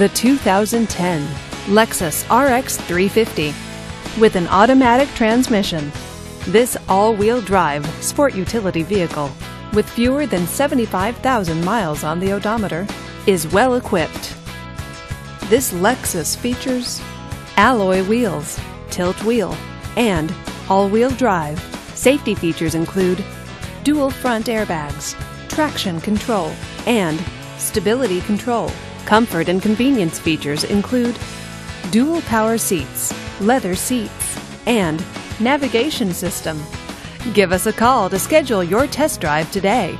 The 2010 Lexus RX 350 with an automatic transmission. This all-wheel drive sport utility vehicle with fewer than 75,000 miles on the odometer is well equipped. This Lexus features alloy wheels, tilt wheel, and all-wheel drive. Safety features include dual front airbags, traction control, and stability control. Comfort and convenience features include dual power seats, leather seats, and navigation system. Give us a call to schedule your test drive today.